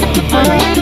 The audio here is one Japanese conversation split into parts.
Bye.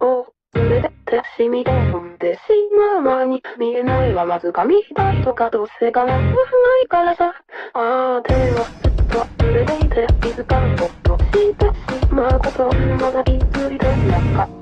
を連れて染み込んでしまう前に見えないはまず紙だとかどうせがなくないからさ。ああではずっと連れていて気づかんことしてしまうこと。まだ気づいてなかっ